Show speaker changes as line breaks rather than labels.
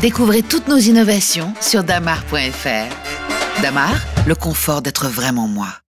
Découvrez toutes nos innovations sur damar.fr. Damar, le confort d'être vraiment moi.